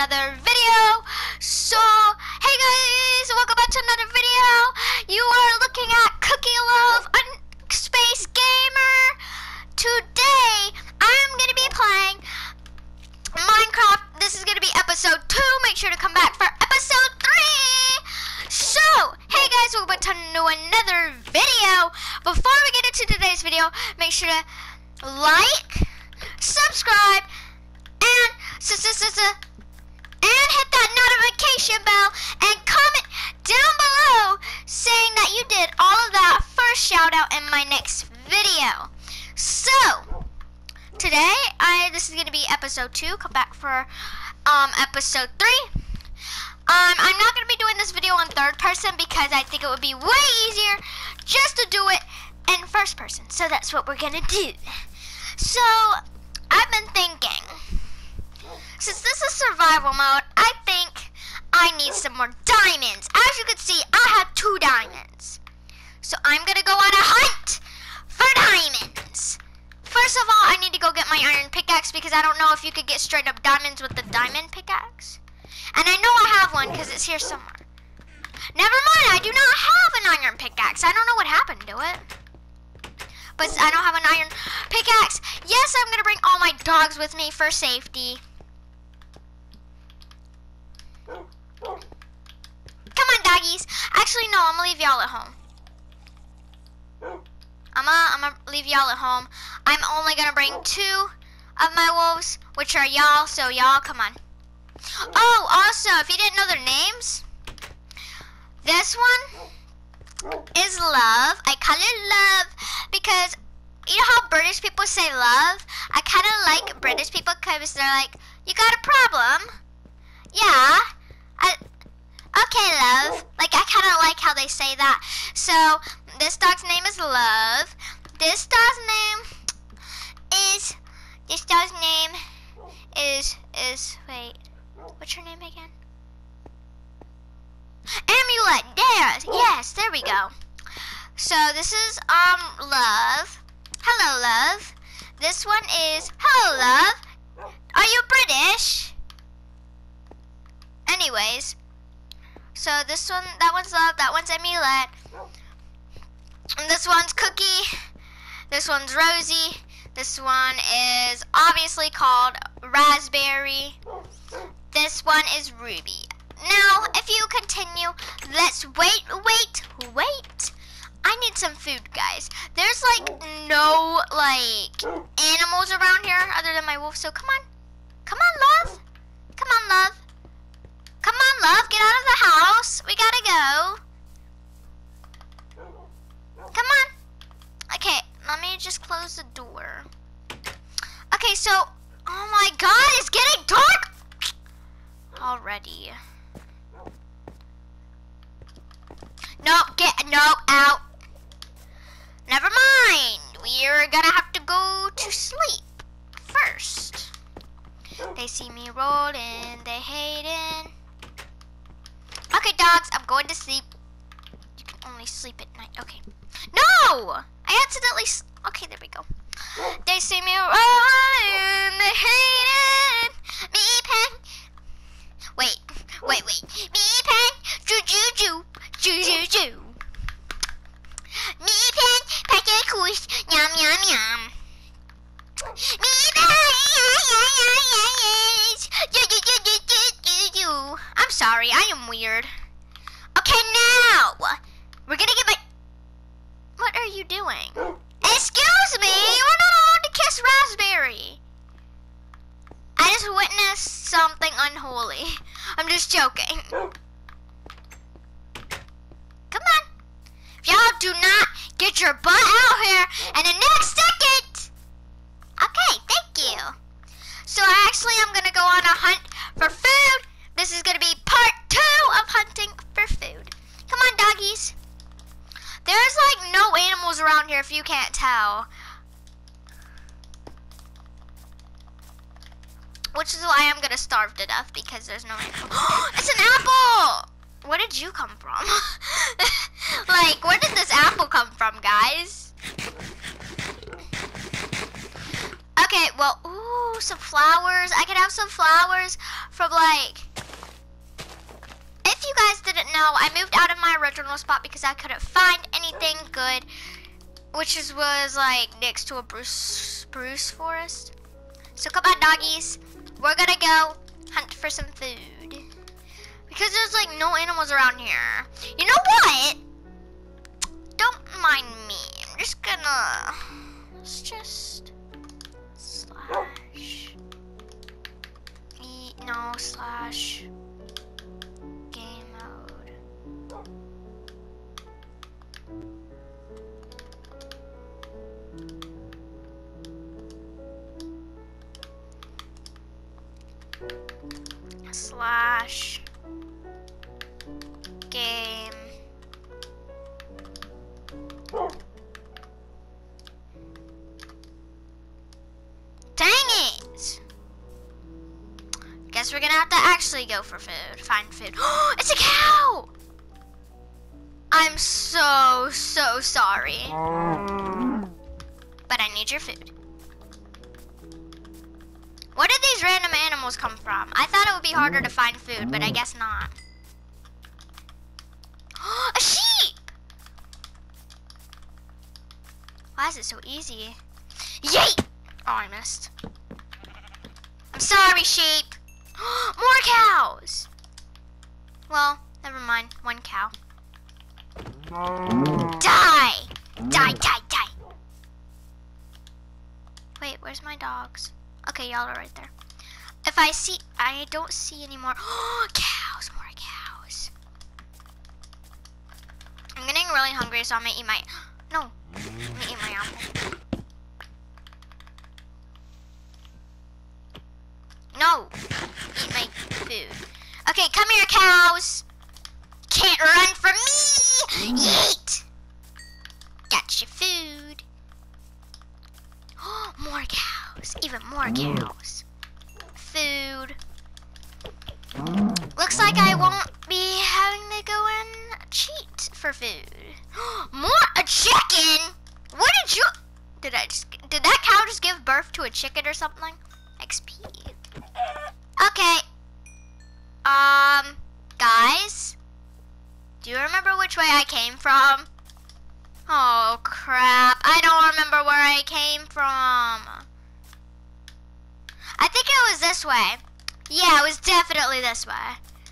another video. So, hey guys, welcome back to another video. You are looking at Cookie Love Space Gamer. Today, I'm going to be playing Minecraft. This is going to be episode 2. Make sure to come back for episode 3. So, hey guys, welcome back to another video. Before we get into today's video, make sure to like, subscribe, notification bell and comment down below saying that you did all of that first shout out in my next video. So today I this is gonna be episode two. Come back for um episode three. Um, I'm not gonna be doing this video in third person because I think it would be way easier just to do it in first person. So that's what we're gonna do. So I've been thinking since this is survival mode, I I need some more diamonds. As you can see, I have two diamonds. So I'm gonna go on a hunt for diamonds. First of all, I need to go get my iron pickaxe because I don't know if you could get straight up diamonds with the diamond pickaxe. And I know I have one because it's here somewhere. Never mind, I do not have an iron pickaxe. I don't know what happened to it. But I don't have an iron pickaxe. Yes, I'm going to bring all my dogs with me for safety. Come on, doggies. Actually, no, I'm gonna leave y'all at home. I'm gonna, I'm gonna leave y'all at home. I'm only gonna bring two of my wolves, which are y'all, so y'all, come on. Oh, also, if you didn't know their names, this one is Love. I call it Love because you know how British people say love? I kind of like British people because they're like, you got a problem? Yeah. I, okay, love. Like, I kind of like how they say that. So, this dog's name is Love. This dog's name is, this dog's name is, is, wait, what's your name again? Amulet, there, yes, there we go. So, this is, um, Love. Hello, Love. This one is, hello, Love. Are you British? Anyways, so this one, that one's Love, that one's Amulet. And this one's Cookie. This one's Rosie. This one is obviously called Raspberry. This one is Ruby. Now, if you continue, let's wait, wait, wait. I need some food, guys. There's like no like animals around here other than my wolf. So come on, come on, love. Come on, love. Come on, love, get out of the house. We gotta go. Come on. Okay, let me just close the door. Okay, so, oh my god, it's getting dark already. Nope, get, nope, out. Never mind. We're gonna have to go to sleep first. They see me rolling, they hating. Okay, dogs, I'm going to sleep. You can only sleep at night. Okay. No! I accidentally... Okay, there we go. They see me rolling, hating. Me pen. Wait, wait, wait. Me pen. Ju ju ju. Ju ju ju. Me pen. Packet kush. Yum yum yum. Me pen. Ju ju ju ju ju ju ju. I'm sorry, I am weird. Okay, now we're gonna get my. What are you doing? Excuse me, we're not allowed to kiss Raspberry. I just witnessed something unholy. I'm just joking. Come on. If y'all do not get your butt out here in the next second. Okay, thank you. So actually, I'm gonna go on a hunt for food. This is gonna be two of hunting for food. Come on, doggies. There's like no animals around here if you can't tell. Which is why I'm gonna starve to death because there's no animal. it's an apple! Where did you come from? like, where did this apple come from, guys? Okay, well, ooh. Ooh, some flowers. I could have some flowers from like. Know, I moved out of my original spot because I couldn't find anything good, which is, was like next to a Bruce spruce forest. So come on, doggies. We're gonna go hunt for some food because there's like no animals around here. You know what? Don't mind me. I'm just gonna. Let's just slash. No slash. Slash game. Dang it! Guess we're gonna have to actually go for food. Find food. it's a cow! I'm so, so sorry. But I need your food. These random animals come from? I thought it would be harder to find food, but I guess not. a sheep! Why is it so easy? Yeet! Oh, I missed. I'm sorry, sheep. More cows! Well, never mind. One cow. Die! Die, die, die! Wait, where's my dogs? Okay, y'all are right there. I see, I don't see any more. cows, more cows. I'm getting really hungry, so I'm gonna eat my. No, I'm gonna eat my apple. No, eat my food. Okay, come here, cows. Can't run from me. Eat. Got your food. more cows, even more mm. cows. Food. Looks like I won't be having to go and cheat for food. More a chicken? What did you? Did I just? Did that cow just give birth to a chicken or something? XP. Okay. Um, guys, do you remember which way I came from? Oh crap! I don't remember where I came from. Was this way. Yeah, it was definitely this way.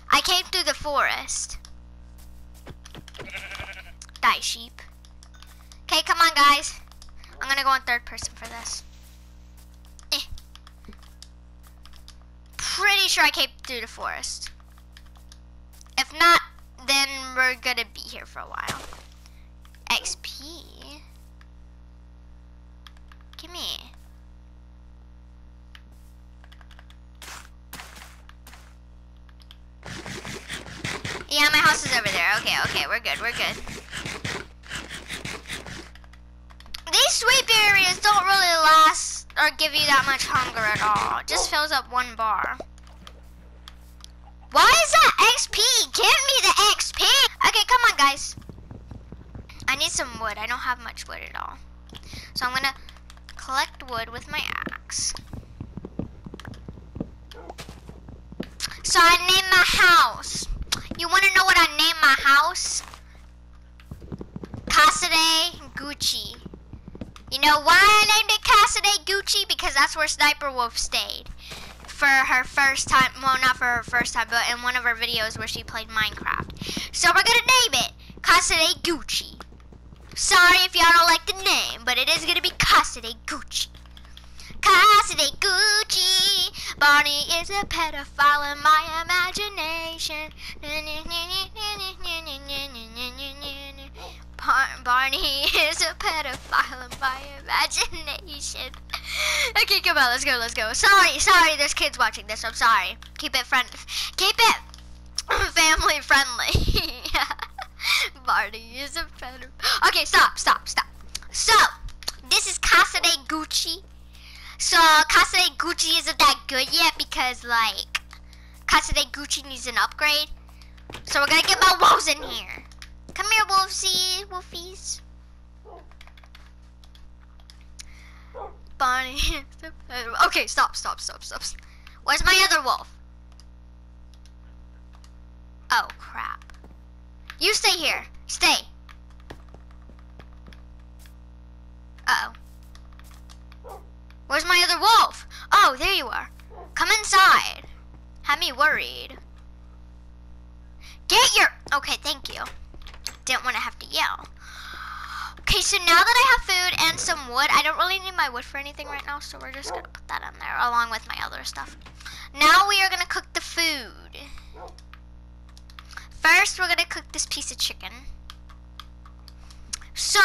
I came through the forest. Die, sheep. Okay, come on, guys. I'm gonna go in third person for this. Eh. Pretty sure I came through the forest. If not, then we're gonna be here for a while. XP? Give me. House is over there. Okay, okay, we're good, we're good. These sweet berries don't really last or give you that much hunger at all. It just oh. fills up one bar. Why is that XP? Give me the XP! Okay, come on, guys. I need some wood. I don't have much wood at all. So I'm gonna collect wood with my axe. So I named my house. You wanna know what I named my house? Casa de Gucci. You know why I named it Casa de Gucci? Because that's where Sniper Wolf stayed. For her first time, well not for her first time, but in one of her videos where she played Minecraft. So we're gonna name it Casa de Gucci. Sorry if y'all don't like the name, but it is gonna be Casa de Gucci. Casa de Gucci. Barney is a pedophile in my imagination. Bar- Barney is a pedophile in my imagination. okay, come on, let's go, let's go. Sorry, sorry, there's kids watching this. I'm sorry. Keep it friend, keep it family friendly. Barney is a pedophile. Okay, stop, stop, stop. So, this is Casa de Gucci. So, Casa Gucci isn't that good yet because, like, Casa Gucci needs an upgrade. So, we're gonna get my wolves in here. Come here, wolfsie, wolfies. Bonnie. okay, stop, stop, stop, stop. Where's my other wolf? Oh, crap. You stay here. Stay. Uh oh. Where's my other wolf? Oh, there you are. Come inside. Had me worried. Get your... Okay, thank you. Didn't want to have to yell. Okay, so now that I have food and some wood, I don't really need my wood for anything right now, so we're just going to put that in there along with my other stuff. Now we are going to cook the food. First, we're going to cook this piece of chicken. So,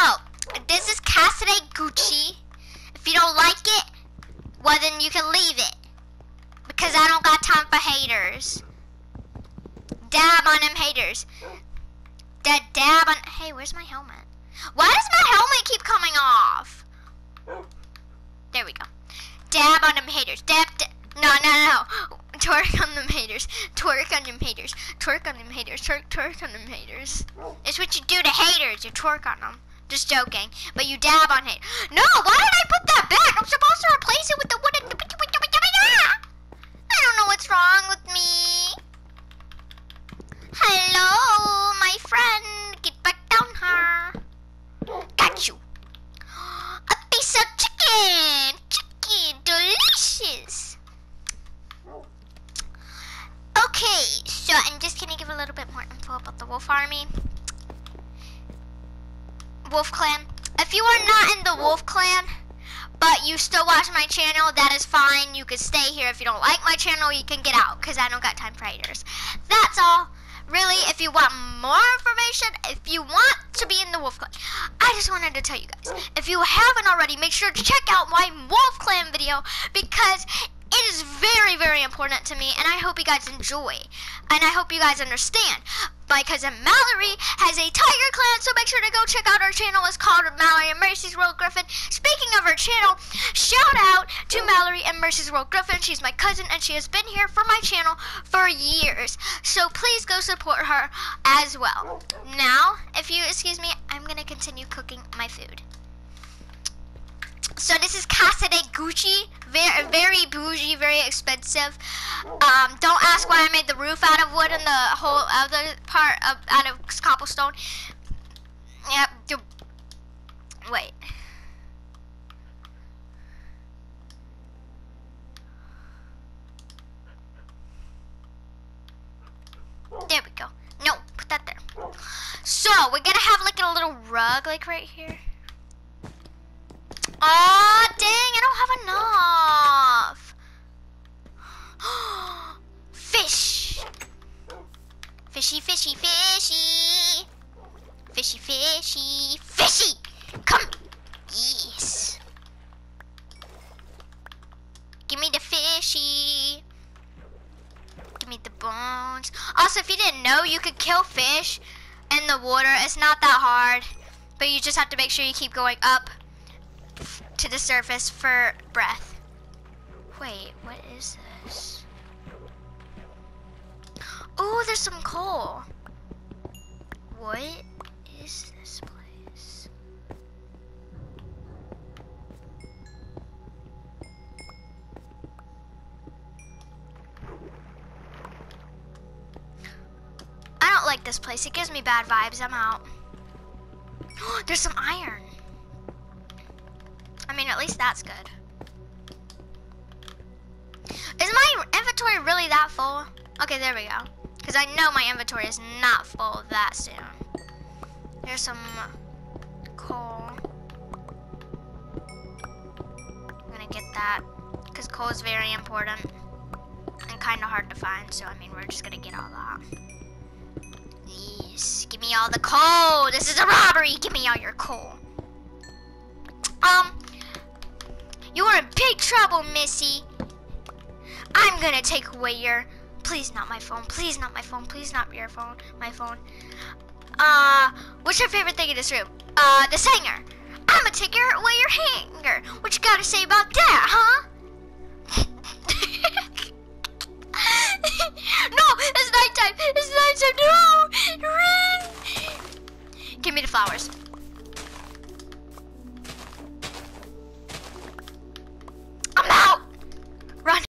this is Casa de Gucci. If you don't like it, well then you can leave it. Because I don't got time for haters. Dab on them haters. That dab on, hey, where's my helmet? Why does my helmet keep coming off? There we go. Dab on them haters. Dab, dab. No, no, no. Twerk on them haters. Twerk on them haters. Twerk on them haters. Twerk, twerk on them haters. It's what you do to haters. You twerk on them. Just joking. But you dab on it. No, why did I put that back? I'm supposed to replace it with the wooden... that is fine. You can stay here. If you don't like my channel, you can get out because I don't got time for haters. That's all. Really, if you want more information, if you want to be in the Wolf Clan, I just wanted to tell you guys, if you haven't already, make sure to check out my Wolf Clan video because it is very, very important to me, and I hope you guys enjoy. And I hope you guys understand. My cousin Mallory has a tiger clan, so make sure to go check out her channel. It's called Mallory and Mercy's World Griffin. Speaking of her channel, shout out to Mallory and Mercy's World Griffin. She's my cousin, and she has been here for my channel for years. So please go support her as well. Now, if you excuse me, I'm going to continue cooking my food. So this is Casa de Gucci. Very, very bougie, very expensive. Um, don't ask why I made the roof out of wood and the whole other part of, out of cobblestone. Yep. Wait. There we go. No, put that there. So, we're gonna have like a little rug like right here. Aw, dang, I don't have enough. Fish. Fishy, fishy, fishy. Fishy, fishy, fishy. Come. Yes. Give me the fishy. Give me the bones. Also, if you didn't know, you could kill fish in the water. It's not that hard. But you just have to make sure you keep going up to the surface for breath. Wait, what is this? Oh, there's some coal. What is this place? I don't like this place. It gives me bad vibes. I'm out. There's some iron. I mean, at least that's good. Is my inventory really that full? Okay, there we go. Because I know my inventory is not full that soon. Here's some coal. I'm gonna get that. Because coal is very important. And kind of hard to find. So, I mean, we're just gonna get all that. Yes, give me all the coal. This is a robbery. Give me all your coal. Um, you're in big trouble, Missy. I'm gonna take away your. Please not my phone. Please not my phone. Please not your phone. My phone. Uh, what's your favorite thing in this room? Uh, this hanger. I'm gonna take away your hanger. What you gotta say about that, huh? no, it's nighttime. It's nighttime. No, run. Give me the flowers. Run!